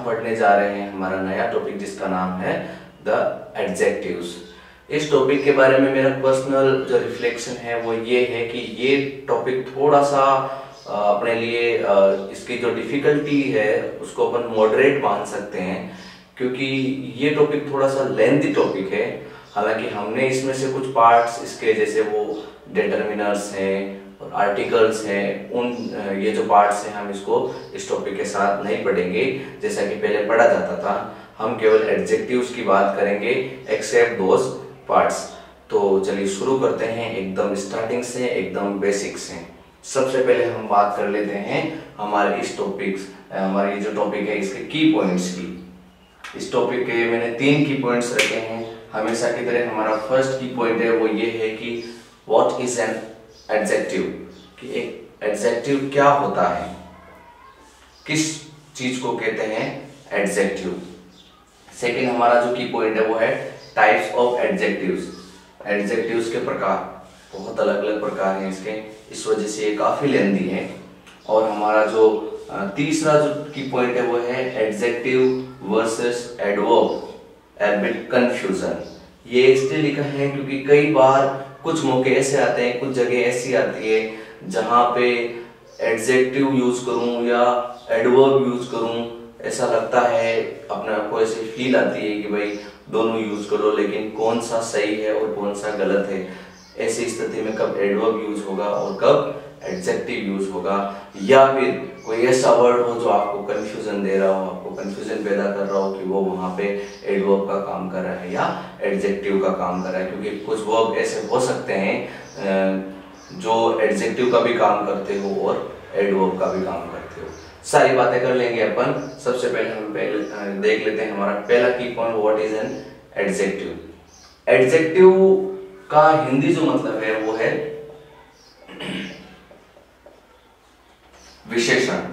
हम पढ़ने जा रहे हैं, हमारा नया टॉपिक जिसका नाम है द एडजेक्टिव्स इस टॉपिक के बारे में मेरा पर्सनल जो रिफ्लेक्शन है वो ये है कि ये टॉपिक थोड़ा सा अपने लिए इसकी जो डिफिकल्टी है उसको अपन मॉडरेट मान सकते हैं, क्योंकि ये टॉपिक थोड़ा सा लेंथी टॉपिक है। हालाँकि हमने इसमें से कुछ पार्ट्स इसके जैसे वो डिटर्मिनर्स हैं आर्टिकल्स हैं, उन ये जो पार्ट्स हैं, हम इसको इस टॉपिक के साथ नहीं पढ़ेंगे। जैसा कि पहले पढ़ा जाता था, हम केवल एडजेक्टिव्स की बात करेंगे एक्सेप्ट दोज पार्ट्स तो चलिए शुरू करते हैं, एकदम स्टार्टिंग से, एकदम बेसिक से। सबसे पहले हम बात कर लेते हैं हमारे इस टॉपिक्स हमारे जो टॉपिक है, इसके की पॉइंट्स की। इस टॉपिक के मैंने तीन की पॉइंट्स रखे हैं। हमेशा की तरह हमारा फ़र्स्ट की पॉइंट है, वो ये है कि व्हाट इज़ एन एडजेक्टिव कि एक एडजेक्टिव क्या होता है? किस चीज़ को कहते हैं एडजेक्टिव सेकेंड हमारा जो की पॉइंट है, वो है टाइप्स ऑफ़ एडजेक्टिव्स एडजेक्टिव्स के प्रकार, बहुत अलग अलग प्रकार हैं इसके। इस वजह से ये काफ़ी लेंदी है। और हमारा जो तीसरा जो की पॉइंट है, वो है adjective versus adverb a bit confusion ये इसलिए लिखा है क्योंकि कई बार कुछ मौके ऐसे आते हैं, कुछ जगह ऐसी आती है जहाँ पे एडजेक्टिव यूज़ करूँ या एडवर्ब यूज़ करूँ, ऐसा लगता है अपने आप को ऐसी फील आती है कि भाई दोनों यूज़ करो, लेकिन कौन सा सही है और कौन सा गलत है। ऐसी स्थिति में कब एडवर्ब यूज़ होगा और कब एडजेक्टिव यूज़ होगा, या फिर कोई ऐसा वर्ड हो जो आपको कंफ्यूजन दे रहा हो कंफ्यूजन पैदा कर रहा हो कि वो वहाँ पे एडवर्ब का काम कर रहा है या एडजेक्टिव का काम कर रहा है, क्योंकि कुछ वर्ब ऐसे हो सकते हैं जो एडजेक्टिव का भी काम करते हो और एडवर्ब का भी काम करते हो। सारी बातें कर लेंगे अपन। सबसे पहले हम पहले देख लेते हैं हमारा पहला की point what is an adjective adjective का हिंदी जो मतलब है, वो है विशेषण।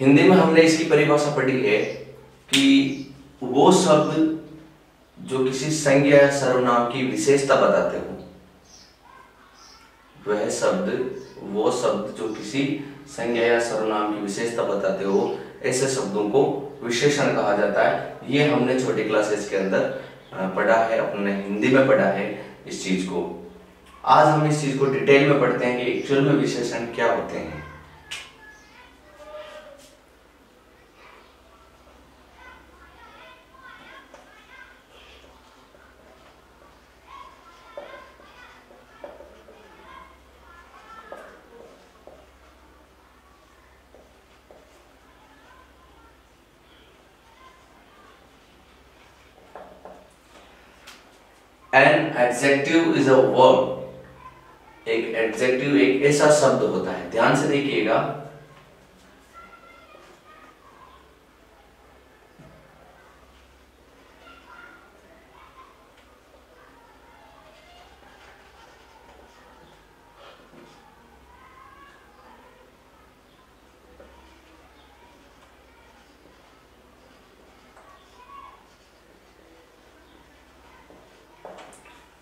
हिंदी में हमने इसकी परिभाषा पढ़ी है कि वो शब्द जो किसी संज्ञा या सर्वनाम की विशेषता बताते हो, वह शब्द, वो शब्द जो किसी संज्ञा या सर्वनाम की विशेषता बताते हो, ऐसे शब्दों को विशेषण कहा जाता है। ये हमने छोटी क्लासेस के अंदर पढ़ा है, अपने हिंदी में पढ़ा है इस चीज़ को। आज हम इस चीज़ को डिटेल में पढ़ते हैं कि एक्चुअल में विशेषण क्या होते हैं an adjective is a verb एक एडजेक्टिव एक ऐसा शब्द होता है। ध्यान से देखिएगा।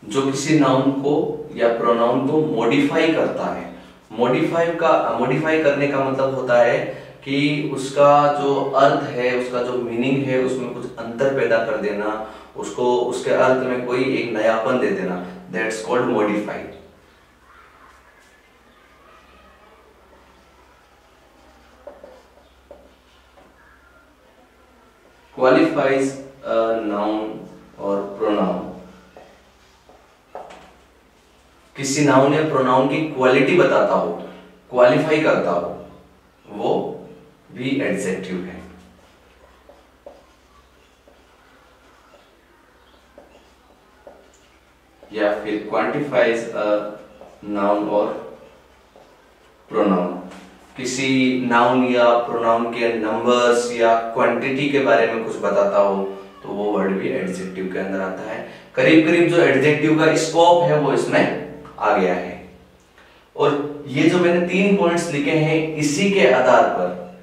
जो किसी नाउन को या प्रोनाउन को मॉडिफाई करता है। मॉडिफाई का मॉडिफाई करने का मतलब होता है कि उसका जो अर्थ है, उसका जो मीनिंग है, उसमें कुछ अंतर पैदा कर देना, उसको, उसके अर्थ में कोई एक नयापन दे देना। That's called modify qualifies noun और प्रोनाउन किसी नाउन या प्रोनाउन की क्वालिटी बताता हो क्वालिफाई करता हो, वो भी एडजेक्टिव है। या फिर क्वांटिफाइज अ नाउन और प्रोनाउन किसी नाउन या प्रोनाउन के नंबर्स या क्वांटिटी के बारे में कुछ बताता हो तो वो वर्ड भी एडजेक्टिव के अंदर आता है। करीब करीब जो एडजेक्टिव का स्कोप है वो इसमें आ गया है। और ये जो मैंने तीन पॉइंट्स लिखे हैं, इसी के आधार पर,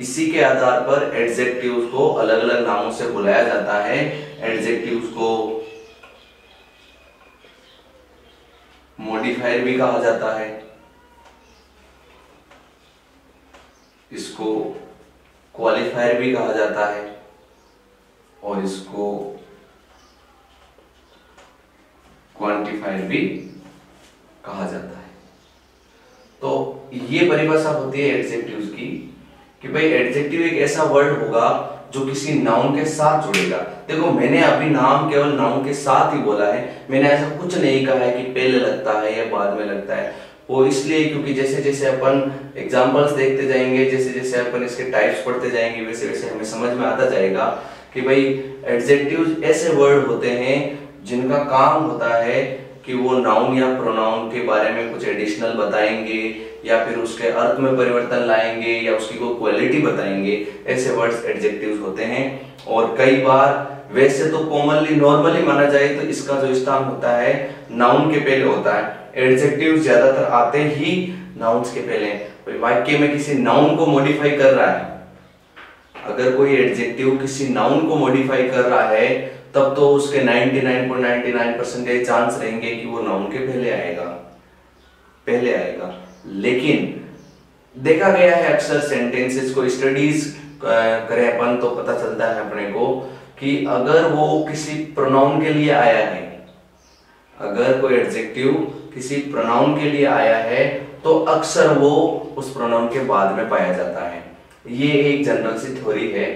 इसी के आधार पर एडजेक्टिव्स को अलग अलग नामों से बुलाया जाता है। एडजेक्टिव्स को मॉडिफायर भी कहा जाता है। इसको क्वालिफायर भी कहा जाता है। और इसको क्वांटिफायर भी कहा जाता है। तो ये परिभाषा होती है एडजेक्टिव्स की कि भाई एडजेक्टिव एक ऐसा वर्ड होगा जो किसी नाउन के साथ जुड़ेगा। देखो, मैंने अभी नाम केवल नाउन के साथ ही बोला है। मैंने ऐसा कुछ नहीं कहा है कि पहले लगता है या बाद में लगता है। वो इसलिए क्योंकि जैसे जैसे अपन एग्जांपल्स देखते जाएँगे जैसे जैसे अपन इसके टाइप्स पढ़ते जाएँगे वैसे वैसे हमें समझ में आता जाएगा कि भाई एडजेक्टिव ऐसे वर्ड होते हैं जिनका काम होता है कि वो नाउन या प्रोनाउन के बारे में कुछ एडिशनल बताएँगे, या फिर उसके अर्थ में परिवर्तन लाएँगे, या उसकी कोई क्वालिटी बताएँगे, ऐसे वर्ड्स एडजेक्टिव्स होते हैं। और कई बार, वैसे तो कॉमनली नॉर्मली माना जाए तो इसका जो स्थान होता है नाउन के पहले होता है। एडजेक्टिव ज़्यादातर आते ही नाउन्स के पहले वाक्य में किसी नाउन को मॉडिफाई कर रहा है, अगर कोई एडजेक्टिव किसी नाउन को मॉडिफाई कर रहा है तब तो उसके 99.99 परसेंटेज चांस रहेंगे कि वो नाउन के पहले आएगा। पहले आएगा। लेकिन देखा गया है अक्सर सेंटेंसेस को स्टडीज़ करें अपन तो पता चलता है अपने को कि अगर वो किसी प्रोनाउन के लिए आया है, अगर कोई एडजेक्टिव किसी प्रोनाउन के लिए आया है तो अक्सर वो उस प्रोनाउन के बाद में पाया जाता है। ये एक जनरल सी थ्योरी है।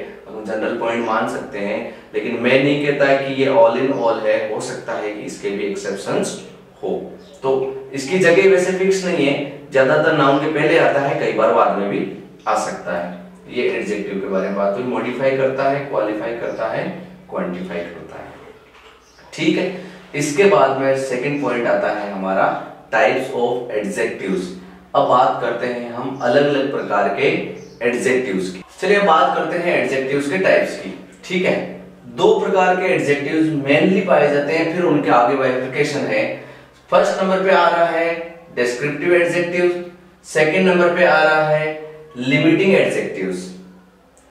जनरल पॉइंट मान सकते हैं, लेकिन मैं नहीं कहता कि ये ऑल इन ऑल है, हो सकता है कि इसके भी एक्सेप्शंस हो। तो इसकी जगह वैसे फिक्स नहीं है, ज़्यादातर नाउन के पहले आता है, कई बार बाद में भी आ सकता है। ये एडजेक्टिव के बारे में बात हुई मॉडिफाई करता है क्वालिफाई करता है क्वांटिफाई करता है। ठीक है, इसके बाद में सेकंड पॉइंट आता है हमारा टाइप्स ऑफ़ एडजेक्टिव्स अब बात करते हैं हम अलग अलग प्रकार के एडजेक्टिव्स की। चलिए बात करते हैं एडजेक्टिव्स के टाइप्स की। ठीक है? दो प्रकार के एडजेक्टिव्स मेनली पाए जाते हैं, फिर उनके आगे बाइफिकेशन है। फ़र्स्ट नंबर पे आ रहा है डिस्क्रिप्टिव एडजेक्टिव्स सेकंड नंबर पे आ रहा है लिमिटिंग एडजेक्टिव्स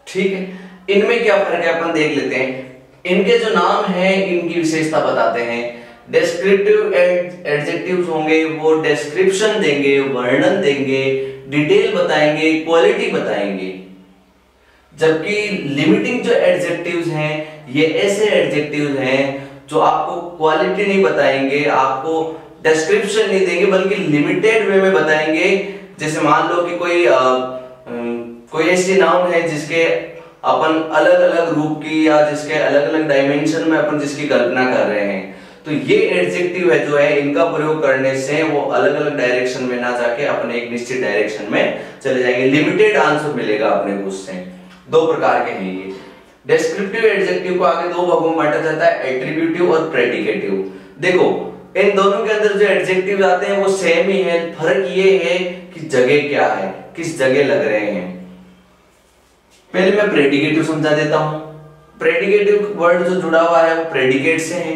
ठीक है? इनमें क्या फ़र्क है? अपन देख लेते हैं। इनके जो नाम है, इनकी विशेषता बताते हैं। डिस्क्रिप्टिव एडजेक्टिव्स होंगे, वो डिस्क्रिप्शन देंगे, वर्णन देंगे डिटेल बताएँगे क्वालिटी बताएँगे। जबकि लिमिटिंग जो एडजेक्टिव्स हैं ये ऐसे एडजेक्टिव्स हैं जो आपको क्वालिटी नहीं बताएँगे आपको डिस्क्रिप्शन नहीं देंगे बल्कि लिमिटेड वे में बताएँगे। जैसे मान लो कि कोई आ, कोई ऐसी नाउन है जिसके अपन अलग अलग रूप की या जिसके अलग अलग डायमेंशन में अपन जिसकी कल्पना कर रहे हैं। तो ये एडजेक्टिव है जो है इनका प्रयोग करने से वो अलग अलग डायरेक्शन में ना जाके अपने एक निश्चित डायरेक्शन में चले जाएँगे। लिमिटेड आंसर मिलेगा अपने उससे। दो प्रकार के हैं ये। डिस्क्रिप्टिव एडजेक्टिव को आगे दो भागों में बांटा जाता है एट्रीब्यूटिव और प्रेडिकेटिव देखो, इन दोनों के अंदर जो एडजेक्टिव आते हैं, वो सेम ही है। फ़र्क ये है कि जगह क्या है, किस जगह लग रहे हैं। पहले मैं प्रेडिकेटिव समझा देता हूँ। प्रेडिकेटिव वर्ड जो जुड़ा हुआ है, वो प्रेडिकेट से है।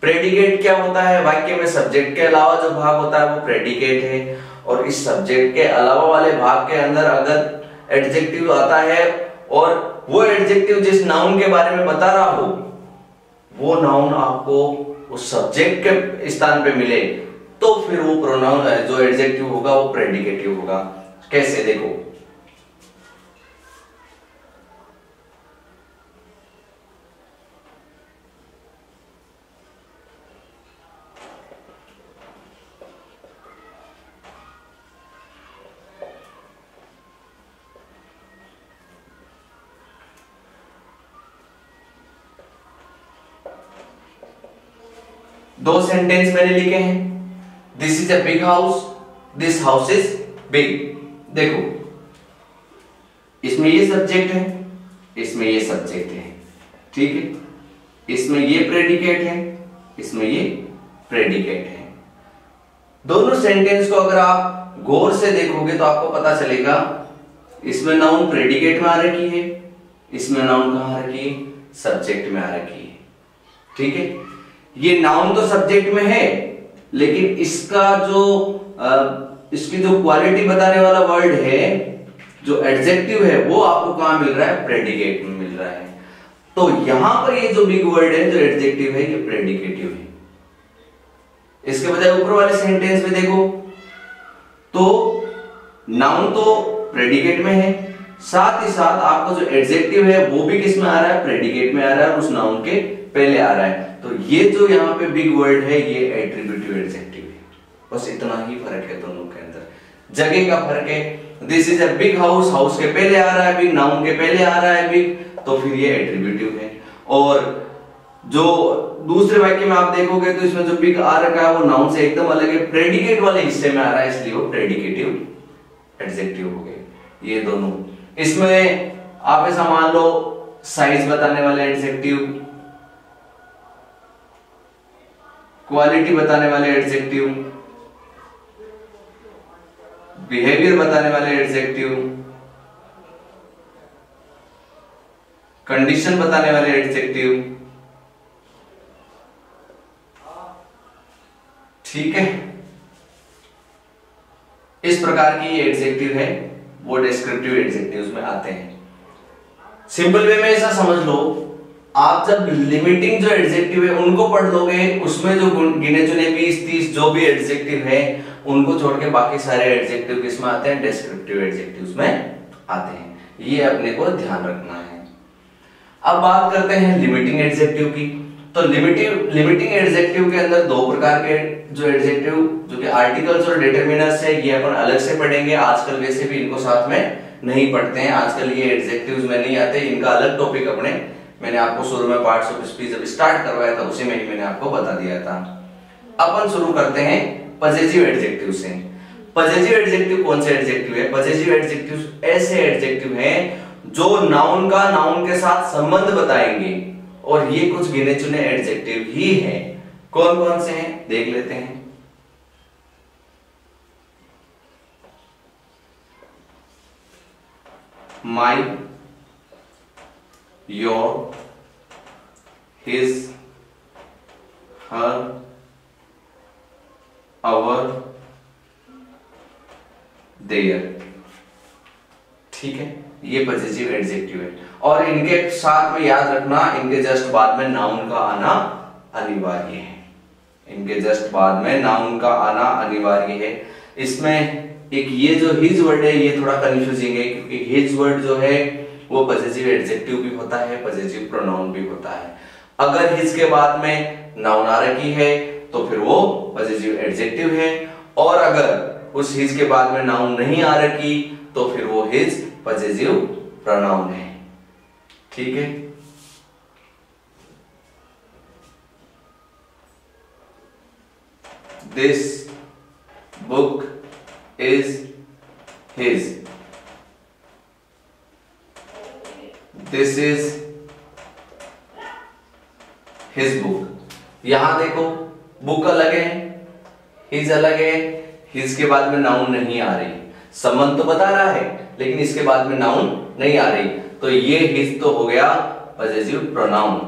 प्रेडिकेट क्या होता है? वाक्य में सब्जेक्ट के अलावा जो भाग होता है, वो प्रेडिकेट है। और इस सब्जेक्ट के अलावा वाले भाग के अंदर अगर एडजेक्टिव आता है और वो एडजेक्टिव जिस नाउन के बारे में बता रहा हो, वो नाउन आपको उस सब्जेक्ट के स्थान पे मिले तो फिर वो प्रोनाउन जो एडजेक्टिव होगा वो प्रेडिकेटिव होगा। कैसे देखो? दो सेंटेंस मैंने लिखे हैं। This is a big house this house is big देखो, इसमें ये सब्जेक्ट है, इसमें ये सब्जेक्ट है। ठीक है? इसमें ये प्रेडिकेट है, इसमें ये प्रेडिकेट है। दोनों सेंटेंस को अगर आप गौर से देखोगे तो आपको पता चलेगा, इसमें नाउन प्रेडिकेट में आ रखी है, इसमें नाउन कहाँ रखी है? सब्जेक्ट में आ रखी है। ठीक है? ये नाउन तो सब्जेक्ट में है, लेकिन इसका जो इसकी जो क्वालिटी बताने वाला वर्ड है, जो एडजेक्टिव है, वो आपको कहाँ मिल रहा है? प्रेडिकेट में मिल रहा है। तो यहाँ पर ये जो बिग वर्ड है, जो एडजेक्टिव है, ये प्रेडिकेटिव है। इसके बजाय ऊपर वाले सेंटेंस में देखो तो नाउन तो प्रेडिकेट में है, साथ ही साथ आपका जो एडजेक्टिव है, वो भी किसमें आ रहा है? प्रेडिकेट में आ रहा है उस नाउन के पहले आ रहा है। तो ये जो यहाँ पे बिग वर्ड है, ये एट्रीब्यूटिव एडजेक्टिव है। बस इतना ही फ़र्क है दोनों के अंदर। जगह का फ़र्क है। This is big house house के पहले आ रहा है बिग नाउन के पहले आ रहा है बिग तो फिर ये एट्रीब्यूटिव है। और जो दूसरे वाक्य में आप देखोगे तो इसमें जो बिग आ रखा है, वो नाउन से एकदम अलग है। प्रेडिकेट वाले हिस्से में आ रहा है, इसलिए वो प्रेडिकेटिव एडजेक्टिव हो गए ये दोनों। इसमें आप ऐसा मान लो साइज़ बताने वाले एडजेक्टिव क्वालिटी बताने वाले एडजेक्टिव, बिहेवियर बताने वाले एडजेक्टिव, कंडीशन बताने वाले एडजेक्टिव। ठीक है? इस प्रकार की एडजेक्टिव है, वो डिस्क्रिप्टिव एडजेक्टिव्स में आते हैं। सिंपल वे में ऐसा समझ लो आप जब लिमिटिंग जो एडजेक्टिव है, उनको पढ़ लोगे, उसमें जो गिने चुने 20 30 जो भी एडजेक्टिव है, उनको छोड़ के बाकी सारे एडजेक्टिव किसमें आते हैं? डिस्क्रिप्टिव एडजेक्टिव्स में आते हैं। ये अपने को ध्यान रखना है। अब बात करते हैं लिमिटिंग एडजेक्टिव की। तो लिमिटिव लिमिटिंग एडजेक्टिव के अंदर दो प्रकार के जो एडजेक्टिव जो कि आर्टिकल्स और डिटरमिनर्स है, ये अपन अलग से पढ़ेंगे। आजकल वैसे भी इनको साथ में नहीं पढ़ते हैं। आजकल ये एडजेक्टिव्स में नहीं आते। इनका अलग टॉपिक अपने मैंने आपको शुरू में पार्ट्स ऑफ़ स्पीच जब स्टार्ट करवाया था, उसी में ही मैंने आपको बता दिया था। अपन शुरू करते हैं पॉजिटिव एडजेक्टिव से। पॉजिटिव एडजेक्टिव कौन से एडजेक्टिव है? पॉजिटिव एडजेक्टिव ऐसे एडजेक्टिव हैं जो नाउन का नाउन के साथ संबंध बताएँगे, और ये कुछ गिने चुने एडजेक्टिव ही है। कौन कौन से हैं? देख लेते हैं। My your his her our their ठीक है? ये पॉजिटिव एडजेक्टिव है। और इनके साथ में याद रखना, इनके जस्ट बाद में नाउन का आना अनिवार्य है। इनके जस्ट बाद में नाउन का आना अनिवार्य है। इसमें एक ये जो हिज वर्ड है, ये थोड़ा कंफ्यूजिंग है, क्योंकि हिज वर्ड जो है वो पॉजिटिव एडजेक्टिव भी होता है पॉजिटिव प्रोनाउन भी होता है। अगर हिज के बाद में नाउन आ रखी है तो फिर वो पॉजिटिव एडजेक्टिव है। और अगर उस हिज के बाद में नाउन नहीं आ रखी तो फिर वो हिज पॉजिटिव प्रोनाउन है। ठीक है? This book is his this is his book यहाँ देखो बुक अलग है हिज अलग है हिज के बाद में नाउन नहीं आ रही। संबंध तो बता रहा है, लेकिन इसके बाद में नाउन नहीं आ रही। तो ये हिज तो हो गया पॉजिटिव प्रोनाउन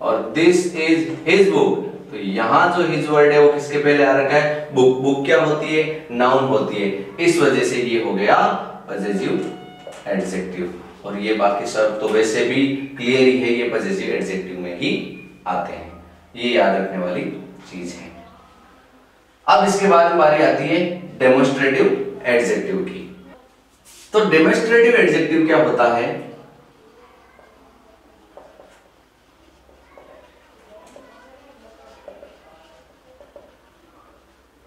और दिस इज़ हिज बुक तो यहाँ जो हिज वर्ड है, वो किसके पहले आ रखा है? बुक बुक क्या होती है? नाउन होती है। इस वजह से ये हो गया पॉजिटिव एडजेक्टिव और ये बाकी सब तो वैसे भी क्लियर ही है, ये पॉजिटिव एडजेक्टिव में ही आते हैं। ये याद रखने वाली चीज़ है। अब इसके बाद बारी आती है डेमोस्ट्रेटिव एडजेक्टिव की। तो डेमोस्ट्रेटिव एडजेक्टिव क्या होता है?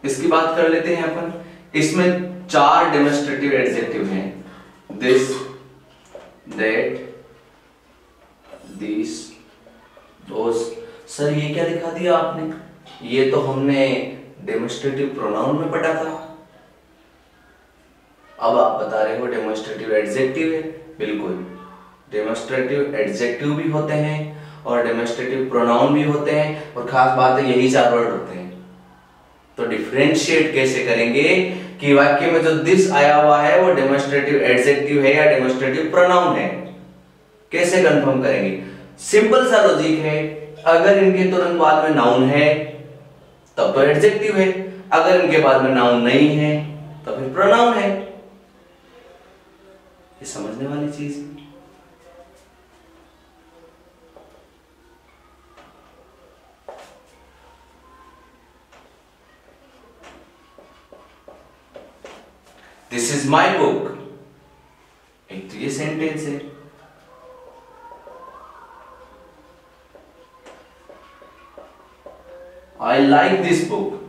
इसकी बात कर लेते हैं अपन। इसमें चार डेमोस्ट्रेटिव एडजेक्टिव हैं। This that this those sir ये क्या दिखा दिया आपने? ये तो हमने डेमोस्ट्रेटिव प्रोनाउन में पढ़ा था। अब आप बता रहे हो डेमोस्ट्रेटिव एडजेक्टिव है? बिल्कुल। डेमोस्ट्रेटिव एडजेक्टिव भी होते हैं और डेमोस्ट्रेटिव प्रोनाउन भी होते हैं और खास बात है यही चार वर्ड होते हैं। तो डिफ्रेंशिएट कैसे करेंगे कि वाक्य में जो दिस आया हुआ है, वो डेमोस्ट्रेटिव एडजेक्टिव है या डेमोस्ट्रेटिव प्रोनाउन है? कैसे कंफर्म करेंगे? सिंपल सा लॉजिक है। अगर इनके तुरंत बाद में नाउन है, तब तो एडजेक्टिव है। अगर इनके बाद में नाउन नहीं है तो फिर प्रोनाउन है। ये समझने वाली चीज़। है दिस इज़ माई बुक एक तो ये सेंटेंस है। आई लाइक दिस बुक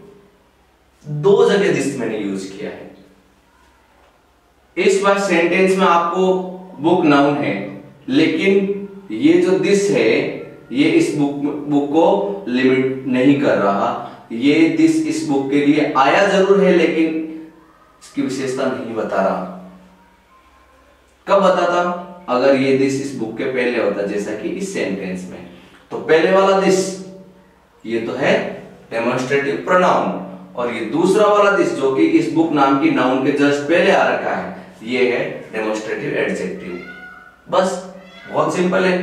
दो जगह दिस मैंने यूज़ किया है। इस बार सेंटेंस में आपको बुक नाउन है, लेकिन ये जो दिस है, ये इस बुक बुक को लिमिट नहीं कर रहा। ये दिस इस बुक के लिए आया ज़रूर है, लेकिन इसकी विशेषता नहीं बता रहा। कब बताता अगर ये दिस इस बुक के पहले होता, जैसा कि इस सेंटेंस में। तो पहले वाला दिस, ये तो है डेमोन्स्ट्रेटिव प्रोनाउन और ये दूसरा वाला दिस, जो कि इस बुक नाम की नाउन के जस्ट पहले आ रखा है, ये है डेमोन्स्ट्रेटिव एडजेक्टिव बस, बहुत सिंपल है।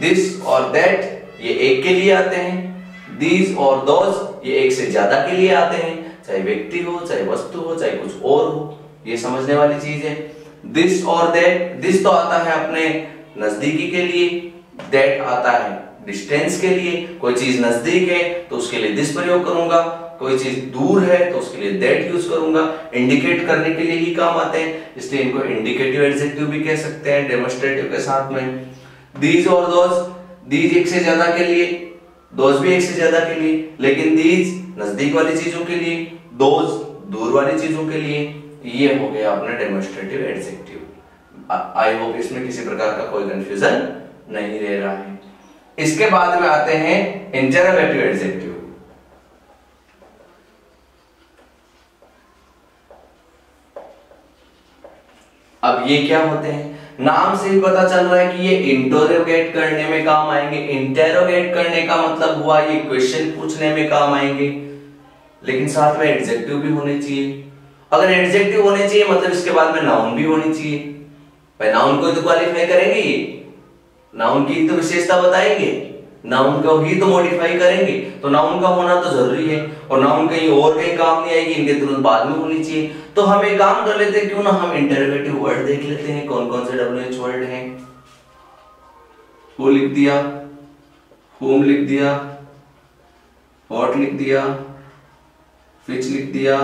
दिस और दैट ये एक के लिए आते हैं। दीज और दोज ये एक से ज़्यादा के लिए आते हैं। चाहे व्यक्ति हो, चाहे वस्तु हो, चाहे कुछ और हो, ये समझने वाली चीज़ है। दिस और दैट दिस तो आता है अपने नजदीकी के लिए दैट आता है डिस्टेंस के लिए। कोई चीज़ नज़दीक है तो उसके लिए दिस प्रयोग करूँगा। कोई चीज़ दूर है तो उसके लिए दैट यूज़ करूँगा। इंडिकेट करने के लिए ही काम आते हैं, इसलिए इनको इंडिकेटिव एडजेक्टिव भी कह सकते हैं डेमोस्ट्रेटिव के साथ में। दीज और दोज दीज एक से ज़्यादा के लिए दोज भी एक से ज़्यादा के लिए, लेकिन दीज नज़दीक वाली चीज़ों के लिए, दोज, दूर वाली चीज़ों के लिए, ये हो गया अपना डेमोस्ट्रेटिव एडजेक्टिव आई होप इसमें किसी प्रकार का कोई कंफ्यूजन नहीं रह रहा है. इसके बाद में आते हैं इंटरवेटिव एडजेक्टिव अब ये क्या होते हैं? नाम से ही पता चल रहा है कि ये इंटरोगेट करने में काम आएँगे। इंटेरोगेट करने का मतलब हुआ ये क्वेश्चन पूछने में काम आएँगे। लेकिन साथ में एडजेक्टिव भी होने चाहिए। अगर एडजेक्टिव होने चाहिए मतलब इसके बाद में नाउन भी होनी चाहिए। भाई नाउन को तो क्वालिफाई करेंगे ये। नाउन की तो विशेषता बताएँगे। नाउन को ही तो मॉडिफाई करेंगे। तो नाउन का होना तो ज़रूरी है। और नाउन कहीं और कहीं काम नहीं आएगी, इनके तुरंत बाद में होनी चाहिए। तो हम एक काम कर लेते हैं, क्यों ना हम इंटरवेटिव वर्ड देख लेते हैं कौन कौन से डब्ल्यू एच वर्ड हैं। हु लिख दिया होम लिख दिया हॉट लिख दिया विच लिख दिया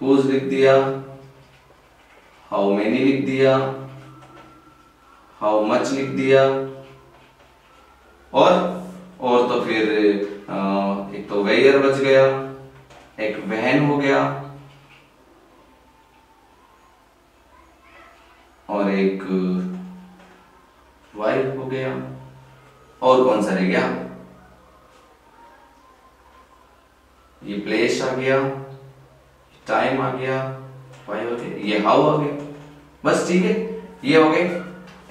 हुज लिख दिया हाउ मेनी लिख दिया हाउ मच लिख दिया। और और तो फिर एक तो वेयर बच गया, एक वहन हो गया, और एक वाइफ हो गया, और कौन सा रह गया? ये प्लेस आ गया टाइम आ गया वाई हो गया? ये हाउ आ गया। बस ठीक है, ये हो गए।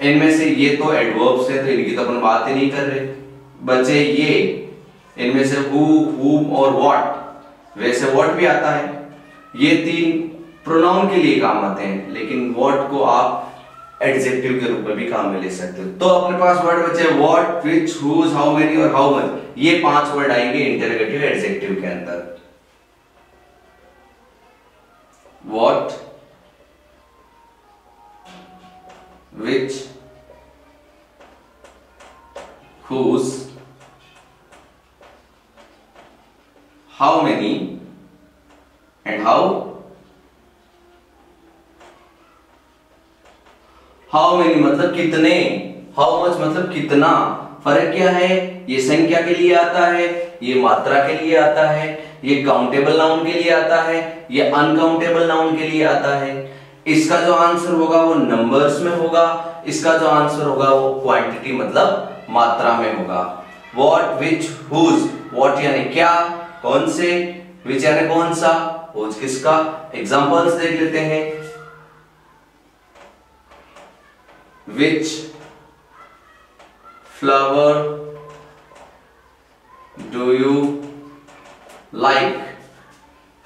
इनमें से ये तो एडवर्ब्स है तो इनकी तो अपन बात ही नहीं कर रहे। बचे ये, इनमें से हु हुम और व्हाट वैसे व्हाट भी आता है। ये तीन प्रोनाउन के लिए काम आते हैं, लेकिन व्हाट को आप एडजेक्टिव के रूप में भी काम में ले सकते हो। तो अपने पास वर्ड बचे what which whose how many और हाउ मच ये पाँच वर्ड आएँगे इंटरोगेटिव एडजेक्टिव के अंदर। What which whose how many and how how many मतलब कितने हाउ मच मतलब कितना, फ़र्क क्या है? ये संख्या के लिए आता है, ये मात्रा के लिए आता है, ये काउंटेबल नाउन के लिए आता है, ये अनकाउंटेबल नाउन के लिए आता है। इसका जो आंसर होगा वो नंबर्स में होगा, इसका जो आंसर होगा वो क्वांटिटी मतलब मात्रा में होगा। वॉट विच हुज वॉट यानी क्या, कौन से विच यानी कौन सा हुज किसका? एग्जांपल्स देख लेते हैं। Which flower do you like?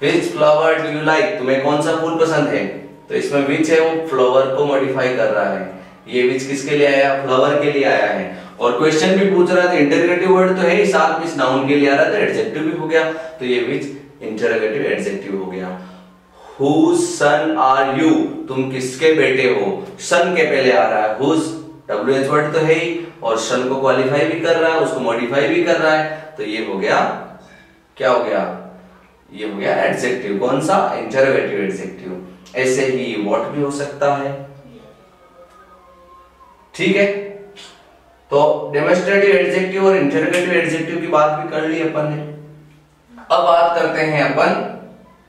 Which flower do you like तुम्हें कौन सा फूल पसंद है? तो इसमें विच है वो फ्लावर को मॉडिफाई कर रहा है। ये विच किसके लिए आया? फ्लावर के लिए आया है। और क्वेश्चन भी पूछ रहा था इंटरोगेटिव वर्ड तो है ही, साथ में नाउन के लिए आ रहा था एडजेक्टिव भी हो गया। तो ये विच इंटरोगेटिव एडजेक्टिव हो गया। हुज सन आर यू तुम किसके बेटे हो? सन के पहले आ रहा है। हुज एच वर्ड तो है ही, और सन को क्वालिफाई भी कर रहा है, उसको मॉडिफाई भी कर रहा है। तो ये हो गया, क्या हो गया? ये हो गया एडजेक्टिव कौन सा? इंटरोगेटिव एडजेक्टिव ऐसे ही व्हाट भी हो सकता है। ठीक है? तो डेमोस्ट्रेटिव एडजेक्टिव और इंटरोगेटिव एडजेक्टिव की बात भी कर ली अपन ने। अब बात करते हैं अपन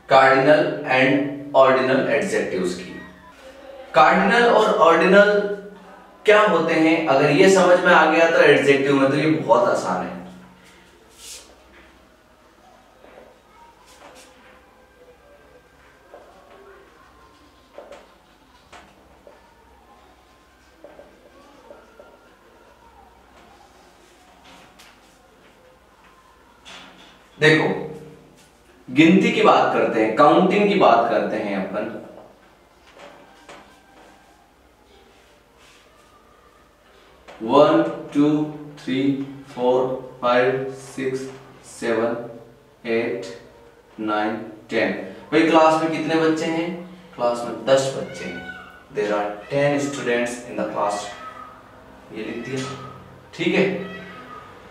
कार्डिनल एंड ऑर्डिनल एडजेक्टिव्स की। कार्डिनल और ऑर्डिनल क्या होते हैं? अगर ये समझ में आ गया तो एडजेक्टिव मतलब ये बहुत आसान है। देखो, गिनती की बात करते हैं काउंटिंग की बात करते हैं अपन। One two three four five six seven eight nine ten भाई क्लास में कितने बच्चे हैं? क्लास में दस बच्चे हैं। There are ten students in the class ये लिख दिया। ठीक है?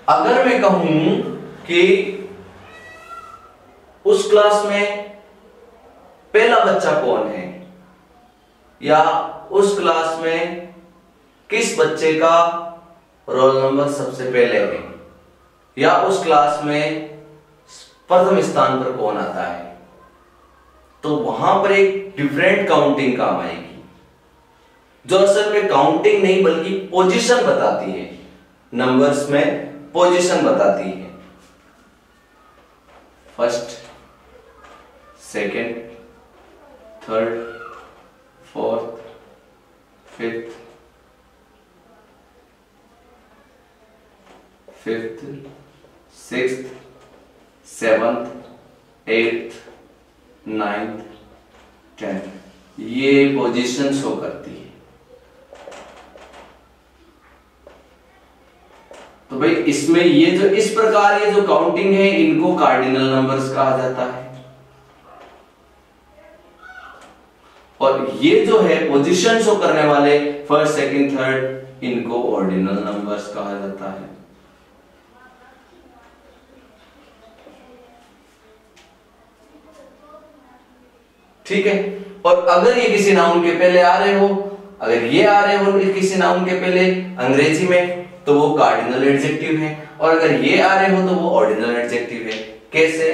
अगर मैं कहूँ कि उस क्लास में पहला बच्चा कौन है? या उस क्लास में किस बच्चे का रोल नंबर सबसे पहले है? या उस क्लास में प्रथम स्थान पर कौन आता है? तो वहाँ पर एक डिफरेंट काउंटिंग काम आएगी, जो असल में काउंटिंग नहीं, बल्कि पोजीशन बताती है। नंबर्स में पोजीशन बताती है। First second third fourth fifth fifth six seventh eighth ninth tenth ये पोजीशन शो करती है। तो भाई, इसमें ये जो, इस प्रकार ये जो काउंटिंग है, इनको कार्डिनल नंबर्स कहा जाता है। और ये जो है पोजिशन शो करने वाले फ़र्स्ट सेकेंड थर्ड इनको ऑर्डिनल नंबर्स कहा जाता है। ठीक है? और अगर ये किसी नाउन के पहले आ रहे हो, अगर ये आ रहे हो किसी नाउन के पहले अंग्रेज़ी में तो वो कार्डिनल एडजेक्टिव है। और अगर ये आ रहे हो तो वो ऑर्डिनल एडजेक्टिव है। कैसे?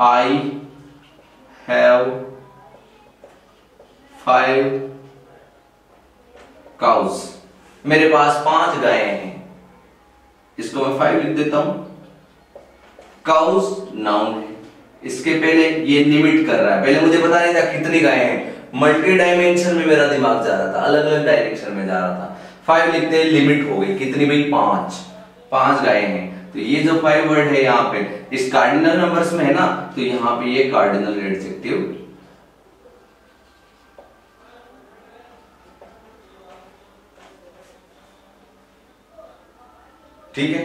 आई हैव फाइव काउस मेरे पास पाँच गायें हैं। इसको मैं फाइव लिख देता हूँ। काउस नाउन है। इसके पहले ये लिमिट कर रहा है। पहले मुझे पता नहीं था कितनी गायें हैं। मल्टी डायमेंशन में मेरा दिमाग जा रहा था। अलग अलग डायरेक्शन में जा रहा था। फाइव लिखते हैं लिमिट हो गई। कितनी भाई? पाँच। पाँच गायें हैं। तो ये जो फाइव वर्ड है यहाँ पे, इस कार्डिनल नंबर्स में है ना तो यहाँ पे ये कार्डिनल एडजेक्टिव ठीक है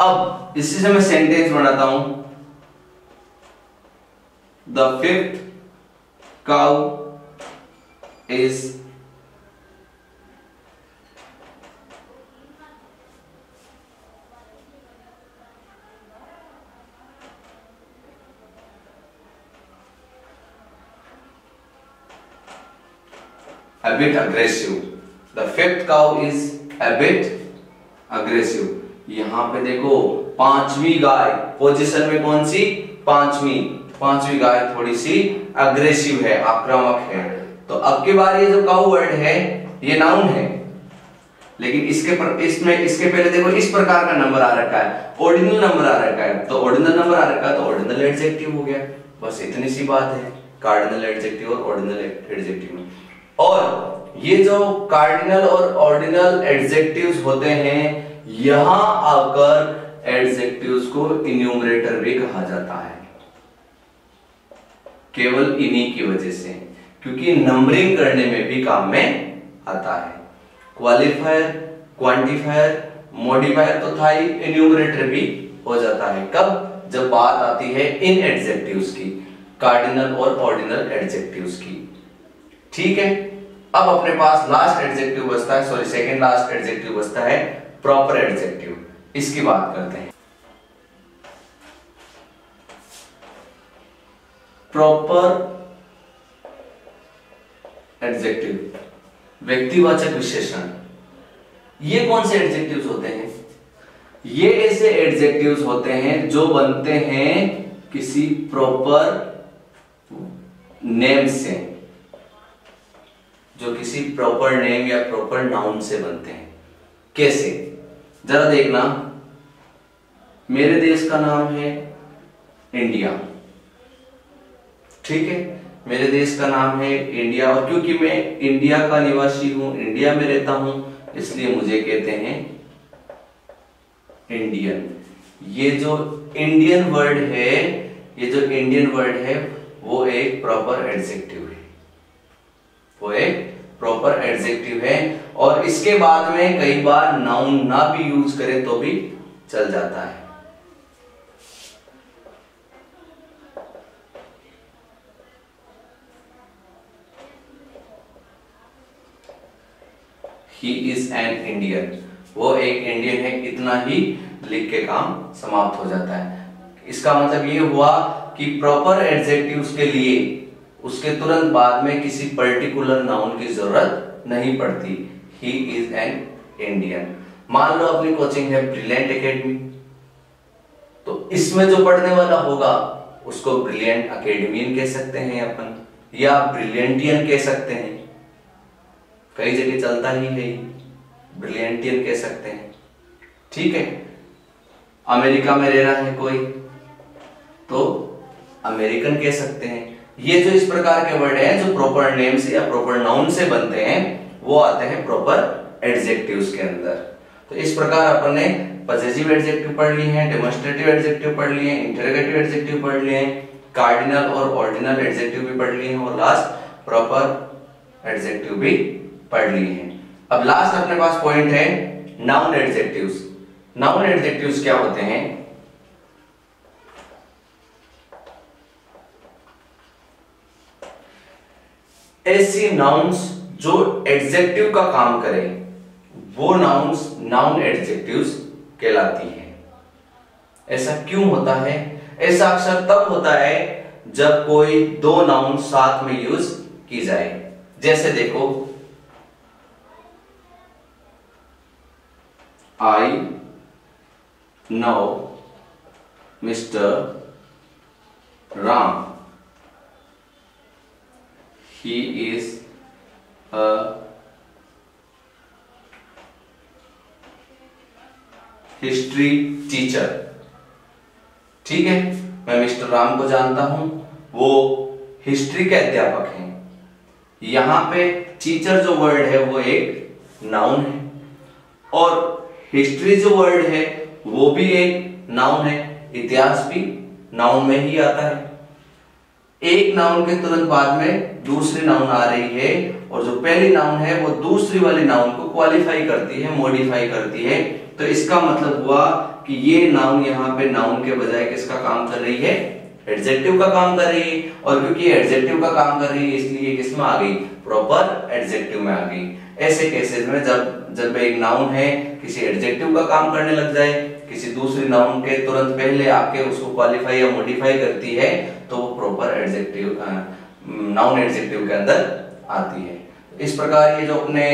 अब इसी से मैं सेंटेंस बनाता हूँ the fifth cow is a bit aggressive. The fifth cow is a bit aggressive. यहाँ पे देखो, पांचवी गाय पोजीशन में कौन सी? पांचवी। पांचवी गाय थोड़ी सी अग्रेसिव है, आक्रामक है। तो अब की बार ये जो काउ वर्ड है, ये नाउन है। लेकिन इसके पर, इसमें, इसके पहले देखो, इस प्रकार का नंबर आ रखा है ऑर्डिनल नंबर आ रखा है। तो ऑर्डिनल नंबर आ रखा है तो ऑर्डिनल एडजेक्टिव हो गया। बस इतनी सी बात है कार्डिनल एडजेक्टिव और ऑर्डिनल एडजेक्टिव और ये जो कार्डिनल और ऑर्डिनल एडजेक्टिव्स होते हैं यहाँ आकर एडजेक्टिव्स को इन्यूमरेटर भी कहा जाता है। केवल इन्हीं की वजह से, क्योंकि नंबरिंग करने में भी काम में आता है। क्वालिफायर क्वांटिफायर मॉडिफायर तो था ही इन्यूमरेटर भी हो जाता है। कब? जब बात आती है इन एडजेक्टिव्स की कार्डिनल और ऑर्डिनल एडजेक्टिव्स की। ठीक है? अब अपने पास लास्ट एडजेक्टिव बचता है सॉरी सेकंड लास्ट एडजेक्टिव बचता है। प्रॉपर एडजेक्टिव इसकी बात करते हैं। प्रॉपर एडजेक्टिव व्यक्तिवाचक विशेषण। ये कौन से एडजेक्टिव्स होते हैं? ये ऐसे एडजेक्टिव्स होते हैं जो बनते हैं किसी प्रॉपर नेम से। जो किसी प्रॉपर नेम या प्रॉपर नाउन से बनते हैं। कैसे? जरा देखना। मेरे देश का नाम है इंडिया। ठीक है? मेरे देश का नाम है इंडिया। और क्योंकि मैं इंडिया का निवासी हूँ, इंडिया में रहता हूँ, इसलिए मुझे कहते हैं इंडियन। ये जो इंडियन वर्ड है, ये जो इंडियन वर्ड है, वो एक प्रॉपर एडजेक्टिव है। वो एक प्रॉपर एडजेक्टिव है और इसके बाद में कई बार नाउन ना भी यूज़ करें तो भी चल जाता है। ही इज़ एन इंडियन वो एक इंडियन है, इतना ही लिख के काम समाप्त हो जाता है। इसका मतलब ये हुआ कि प्रॉपर एडजेक्टिव्स के लिए उसके तुरंत बाद में किसी पर्टिकुलर नाउन की ज़रूरत नहीं पड़ती। ही इज़ एन इंडियन मान लो अपनी कोचिंग है ब्रिलियंट एकेडमी तो इसमें जो पढ़ने वाला होगा, उसको ब्रिलियंट अकेडमियन कह सकते हैं अपन, या ब्रिलियंटियन कह सकते हैं। कई जगह चलता ही है ब्रिलियंटियन कह सकते हैं। ठीक है? अमेरिका में रह रहा है कोई तो अमेरिकन कह सकते हैं। ये जो इस प्रकार के वर्ड हैं, जो प्रॉपर नेम से या प्रॉपर नाउन से बनते हैं, वो आते हैं प्रॉपर एडजेक्टिव्स के अंदर। तो इस प्रकार अपन ने पॉजिटिव एडजेक्टिव पढ़ लिए हैं डेमोस्ट्रेटिव एडजेक्टिव पढ़ लिए हैं इंटरोगेटिव एडजेक्टिव पढ़ लिए हैं कार्डिनल और ऑर्डिनल एडजेक्टिव भी पढ़ लिए हैं, और लास्ट प्रॉपर एडजेक्टिव भी पढ़ लिए हैं। अब लास्ट अपने पास पॉइंट है नाउन एडजेक्टिव्स नाउन एडजेक्टिव्स क्या होते हैं? ऐसी नाउन्स जो एडजेक्टिव का काम करें, वो नाउन्स नाउन एडजेक्टिव्स कहलाती हैं। ऐसा क्यों होता है? ऐसा अक्सर तब होता है जब कोई दो नाउन साथ में यूज़ की जाए। जैसे देखो I know mister Ram he is a history teacher ठीक है? मैं मिस्टर राम को जानता हूँ। वो हिस्ट्री के अध्यापक हैं। यहाँ पे टीचर जो वर्ड है, वो एक नाउन है। और हिस्ट्री जो वर्ड है, वो भी एक नाउन है। इतिहास भी नाउन में ही आता है। एक नाउन के तुरंत बाद में दूसरी नाउन आ रही है और जो पहली नाउन है, वो दूसरी वाली नाउन को क्वालिफाई करती है मॉडिफाई करती है। तो इसका मतलब हुआ कि ये नाउन यहाँ पे नाउन के बजाय किसका काम कर रही है? एडजेक्टिव का काम कर रही है। और क्योंकि एडजेक्टिव का काम कर रही है, इसलिए किसमें आ गई? प्रॉपर एडजेक्टिव में आ गई। ऐसे केसेस में जब जब एक नाउन है, किसी एडजेक्टिव का काम करने लग जाए, किसी दूसरी नाउन के तुरंत पहले आके उसको क्वालिफाई या मॉडिफाई करती है तो प्रॉपर एडजेक्टिव नाउन एडजेक्टिव के अंदर आती है। इस प्रकार ये जो अपने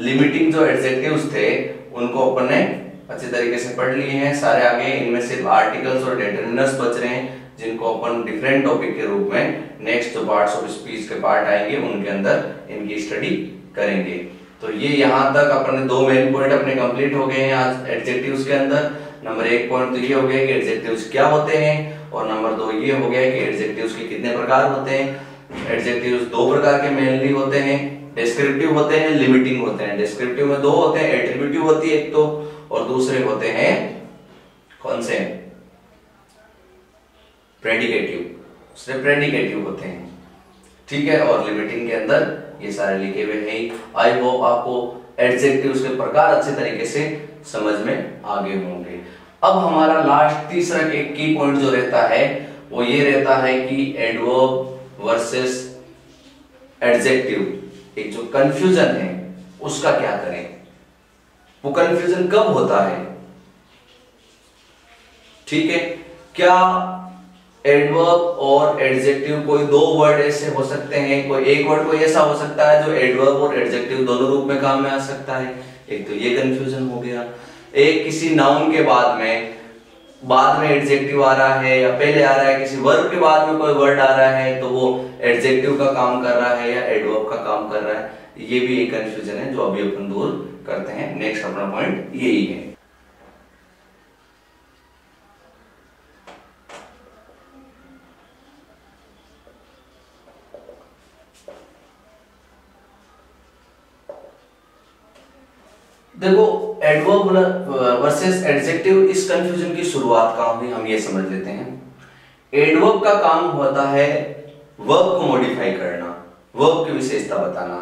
लिमिटिंग जो एडजेक्टिव्स थे, उनको अपन ने अच्छे तरीके से पढ़ लिए हैं। सारे आगे इनमें सिर्फ़ आर्टिकल्स और डेटर्मिनर्स बच रहे हैं, जिनको अपन डिफरेंट टॉपिक के रूप में नेक्स्ट जो पार्ट्स ऑफ़ स्पीच के पार्ट आएँगे, उनके अंदर इनकी स्टडी करेंगे। तो ये यहाँ तक अपन दो मेन पॉइंट अपने कंप्लीट हो गए हैं आज एडजेक्टिव्स के अंदर। नंबर एक पॉइंट तो ये हो गया कि एडजेक्टिव्स क्या होते हैं और नंबर दो ये हो गया कि एडजेक्टिव्स के कितने प्रकार होते हैं? एडजेक्टिव्स दो प्रकार के मेनली होते हैं डिस्क्रिप्टिव होते हैं लिमिटिंग होते हैं। डिस्क्रिप्टिव में दो होते हैं एट्रीब्यूटिव होती है एक तो और दूसरे होते हैं कौन से? प्रेडिकेटिव उससे प्रेडिकेटिव होते हैं। ठीक है, और लिमिटिंग के अंदर ये सारे लिखे हुए हैं। आई होप आपको एडजेक्टिव के प्रकार अच्छे तरीके से समझ में आगे होंगे। अब हमारा लास्ट तीसरा की पॉइंट जो रहता है, वो ये रहता है कि एडवर्ब वर्सेस एडजेक्टिव एक जो कंफ्यूजन है, उसका क्या करें? वो कंफ्यूजन कब होता है? ठीक है? क्या एडवर्ब और एडजेक्टिव कोई दो वर्ड ऐसे हो सकते हैं? कोई एक वर्ड कोई ऐसा हो सकता है जो एडवर्ब और एडजेक्टिव दोनों रूप में काम में आ सकता है? एक तो ये कंफ्यूजन हो गया। एक किसी नाउन के बाद में बाद में एडजेक्टिव आ रहा है या पहले आ रहा है, किसी वर्ब के बाद में कोई वर्ड आ रहा है तो वो एडजेक्टिव का काम कर रहा है या एडवर्ब का काम कर रहा है, ये भी एक कंफ्यूजन है जो अभी अपन दूर करते हैं। नेक्स्ट अपना पॉइंट यही है। देखो एडवर्ब वर्सेस एडजेक्टिव इस कंफ्यूजन की शुरुआत कहाँ हुई हम ये समझ लेते हैं। एडवर्ब का काम होता है वर्ब को मॉडिफाई करना वर्ब की विशेषता बताना।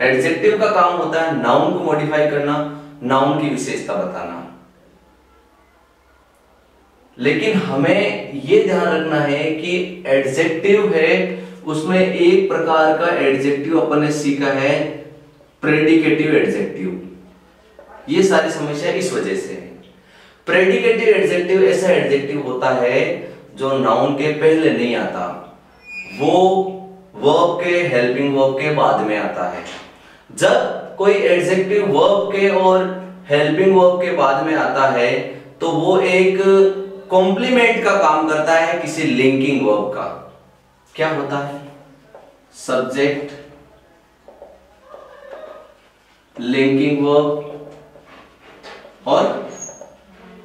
एडजेक्टिव का काम होता है नाउन को मॉडिफाई करना नाउन की विशेषता बताना। लेकिन हमें यह ध्यान रखना है कि एडजेक्टिव है, उसमें एक प्रकार का एडजेक्टिव अपन ने सीखा है प्रेडिकेटिव एडजेक्टिव ये सारी समस्या इस वजह से है। प्रेडिकेटिव एडजेक्टिव ऐसा एडजेक्टिव होता है जो नाउन के पहले नहीं आता। वो वर्ब के हेल्पिंग वर्ब के बाद में आता है। जब कोई एडजेक्टिव वर्ब के और हेल्पिंग वर्ब के बाद में आता है तो वो एक कॉम्प्लीमेंट का काम करता है किसी लिंकिंग वर्ब का। क्या होता है? सब्जेक्ट लिंकिंग वर्ब और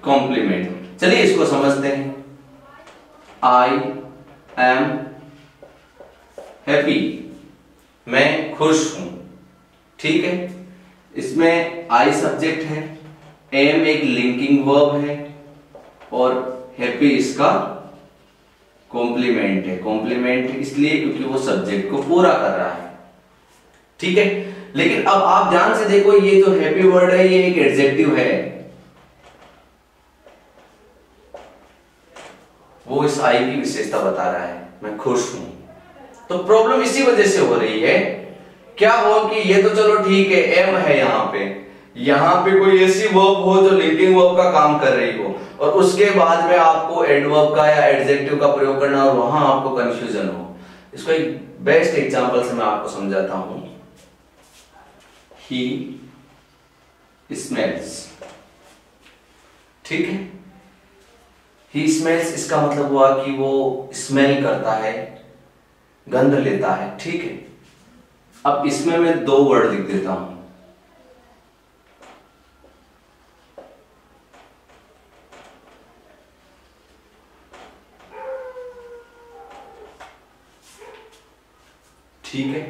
कॉम्प्लीमेंट चलिए इसको समझते हैं. आई एम हैप्पी मैं खुश हूँ. ठीक है? इसमें आई सब्जेक्ट है एम एक लिंकिंग वर्ब है, और हैप्पी इसका कॉम्प्लीमेंट है. कॉम्प्लीमेंट इसलिए क्योंकि वो सब्जेक्ट को पूरा कर रहा है. ठीक है? लेकिन अब आप ध्यान से देखो, ये जो हैप्पी वर्ड है, ये एक एडजेक्टिव है. वो इस आई की विशेषता बता रहा है। मैं खुश हूँ। तो प्रॉब्लम इसी वजह से हो रही है। क्या हो कि ये तो चलो ठीक है एम है यहाँ पे। यहाँ पे कोई ऐसी वर्ब हो जो लिंकिंग वर्ब का काम कर रही हो। और उसके बाद में आपको एडवर्ब का या एडजेक्टिव का प्रयोग करना और वहाँ आपको कंफ्यूजन हो। इसको एक बेस्ट एग्जांपल से मैं आपको समझाता हूँ। ही स्मेल्स ठीक है? ही स्मेल्स इसका मतलब हुआ कि वो स्मेल करता है, गंध लेता है, ठीक है? अब इसमें मैं दो वर्ड लिख देता हूँ। ठीक है?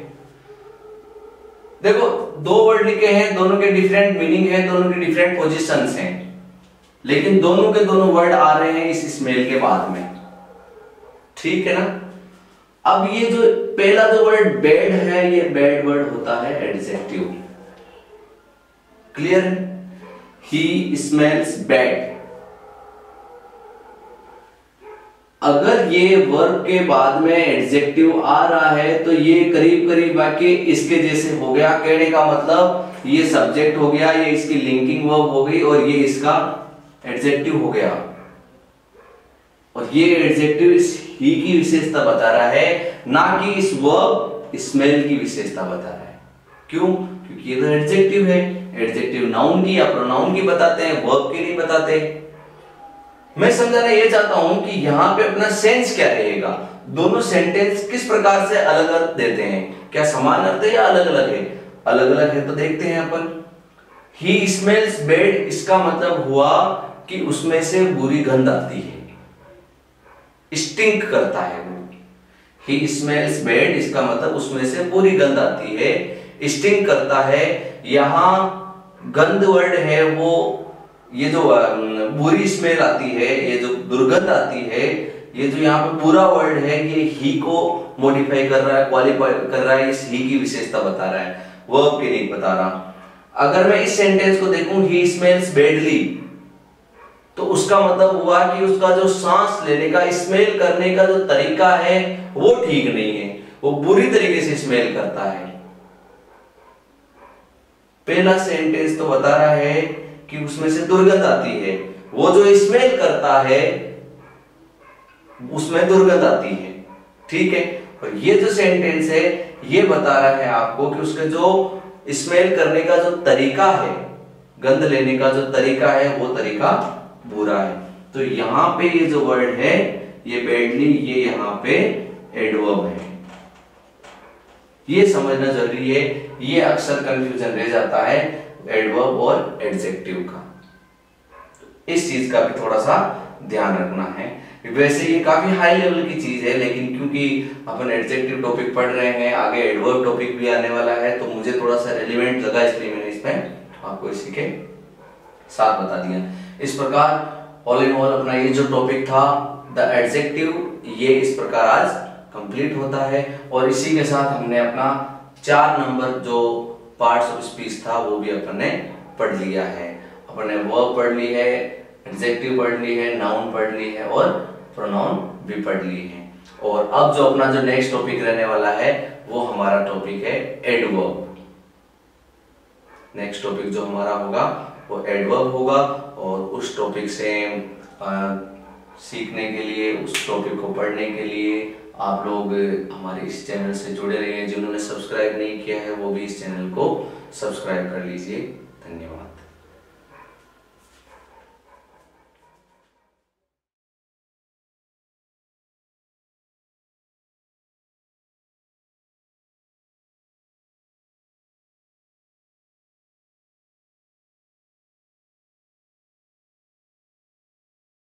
देखो, दो वर्ड लिखे हैं, दोनों के डिफरेंट मीनिंग है, दोनों के डिफरेंट पोजिशन हैं। लेकिन दोनों के दोनों वर्ड आ रहे हैं इस स्मेल के बाद में। ठीक है ना? अब ये जो पहला जो वर्ड बैड है, ये बैड वर्ड होता है एडजेक्टिव क्लियर ही? स्मेल्स बैड अगर ये वर्ब के बाद में एडजेक्टिव आ रहा है तो ये करीब करीब बाकी इसके जैसे हो गया। कहने का मतलब ये सब्जेक्ट हो गया, ये इसकी लिंकिंग वर्ब हो गई और ये इसका एडजेक्टिव हो गया। और ये एडजेक्टिव इस ही की विशेषता बता रहा है, ना कि इस वर्ब स्मेल की विशेषता बता रहा है। क्यों? क्योंकि ये तो एडजेक्टिव है। एडजेक्टिव नाउन की या प्रोनाउन की बताते हैं वर्ब की नहीं बताते। मैं समझाना ये चाहता हूँ कि यहाँ पे अपना सेंस क्या रहेगा? दोनों सेंटेंस किस प्रकार से अलग अलग देते हैं? क्या समान अर्थ है या अलग अलग है? अलग अलग है तो देखते हैं अपन। ही स्मेल्स बेड इसका मतलब हुआ कि उसमें से बुरी गंध आती है। स्टिंक करता है वो। ही स्मेल्स बेड इसका मतलब उसमें से बुरी गंध आती है। स्टिंक करता है, यहाँ गंध वर्ड है वो, ये जो बुरी स्मेल आती है, ये जो दुर्गंध आती है, ये जो यहाँ पे पूरा वर्ड है, ये ही को मॉडिफाई कर रहा है क्वालिफाई कर रहा है, इस ही की विशेषता बता रहा है। वर्ब की नहीं बता रहा। अगर मैं इस सेंटेंस को देखूँ ही स्मेल्स बेडली तो उसका मतलब हुआ कि उसका जो सांस लेने का स्मेल करने का जो तरीका है, वो ठीक नहीं है। वो बुरी तरीके से स्मेल करता है। पहला सेंटेंस तो बता रहा है कि उसमें से दुर्गंध आती है। वो जो स्मेल करता है, उसमें दुर्गंध आती है। ठीक है? और ये जो सेंटेंस है, ये बता रहा है आपको कि उसके जो स्मेल करने का जो तरीका है, गंध लेने का जो तरीका है, वो तरीका बुरा है। तो यहाँ पे ये जो वर्ड है, ये बेडली ये यहाँ पे एडवर्ब है। ये समझना ज़रूरी है, ये अक्सर कंफ्यूजन रह जाता है एडवर्ब और एडजेक्टिव का। इस चीज़ का भी थोड़ा सा ध्यान रखना है। वैसे ये काफ़ी हाई लेवल की चीज़ है, लेकिन क्योंकि अपन एडजेक्टिव टॉपिक पढ़ रहे हैं, आगे एडवर्ब टॉपिक भी आने वाला है तो मुझे थोड़ा सा रेलिवेंट लगा, इसलिए मैंने इसमें आपको इसी के साथ बता दिया। इस प्रकार ऑल इन ऑल अपना ये जो टॉपिक था द एडजेक्टिव ये इस प्रकार आज कंप्लीट होता है। और इसी के साथ हमने अपना चार नंबर जो पार्ट्स ऑफ़ स्पीच था, वो भी अपन ने पढ़ लिया है। अपन ने वर्ब पढ़ ली है एडजेक्टिव पढ़ ली है नाउन पढ़ ली है और प्रोनाउन भी पढ़ ली है। और अब जो अपना जो नेक्स्ट टॉपिक रहने वाला है, वो हमारा टॉपिक है एडवर्ब नेक्स्ट टॉपिक जो हमारा होगा, वो एडवर्ब होगा। और उस टॉपिक से आ, सीखने के लिए उस टॉपिक को पढ़ने के लिए आप लोग हमारे इस चैनल से जुड़े रहे हैं जिन्होंने सब्सक्राइब नहीं किया है वो भी इस चैनल को सब्सक्राइब कर लीजिए। धन्यवाद।